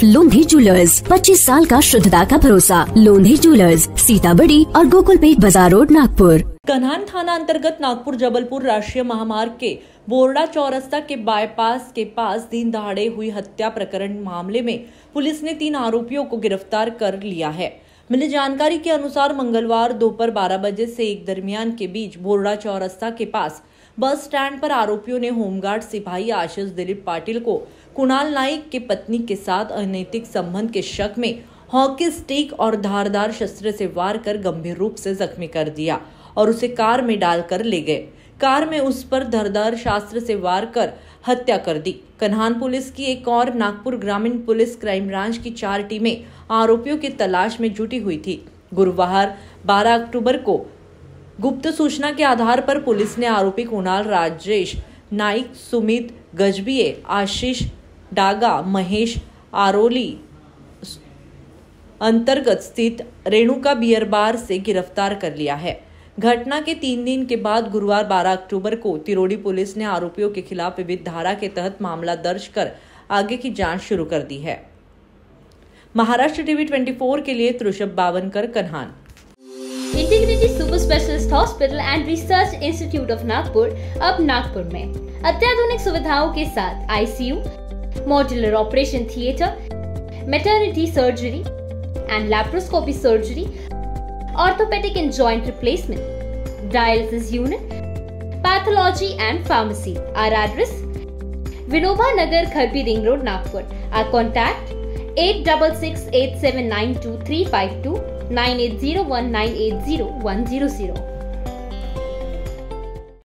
Londhe jewellers 25 साल का शुद्धता का भरोसा। लोंधे ज्वेलर्स, सीताबड़ी और गोकुलपेट बाज़ार रोड, नागपुर। कन्हान थाना अंतर्गत नागपुर जबलपुर राष्ट्रीय महामार्ग के बोरडा चौरस्ता के बाईपास के पास दिन दहाड़े हुई हत्या प्रकरण मामले में पुलिस ने तीन आरोपियों को गिरफ़्तार कर लिया है। मिली जानकारी के अनुसार मंगलवार दोपहर 12 बजे से एक दरमियान के बीच बोरडा चौरस्ता के पास बस स्टैंड पर आरोपियों ने होमगार्ड सिपाही आशीष दिलीप पाटिल को कुणाल नाइक के पत्नी के साथ अनैतिक संबंध के शक में हॉकी स्टिक और धारदार शस्त्र से वार कर गंभीर रूप से जख्मी कर दिया और उसे कार में डालकर ले गए। कार में उस पर धारदार शास्त्र से वार कर हत्या कर दी। कन्हान पुलिस की एक और नागपुर ग्रामीण पुलिस क्राइम ब्रांच की चार टीमें आरोपियों की तलाश में जुटी हुई थी। गुरुवार 12 अक्टूबर को गुप्त सूचना के आधार पर पुलिस ने आरोपी कुणाल राजेश, नाइक, सुमित, गजबिये, आशीष डागा, महेश, आरोली अंतर्गत स्थित रेणुका बियर बार से गिरफ़्तार कर लिया है। घटना के तीन दिन के बाद गुरुवार 12 अक्टूबर को तिरोड़ी पुलिस ने आरोपियों के खिलाफ विविध धारा के तहत मामला दर्ज कर आगे की जाँच शुरू कर दी है। महाराष्ट्र टीवी 24 के लिए Trushabh Bawankar, Kanhan. Integrity super specialist hospital and research institute of Nagpur, अब नागपुर में। अत्याधुनिक सुविधाओं के साथ ICU modular operation theatre, maternity surgery, and laparoscopy surgery, orthopedic and joint replacement, dialysis unit, pathology and pharmacy. Our address Vinoba Nagar Kharbi Ring Road, Nagpur. Our contact 866 8792352 9801980100.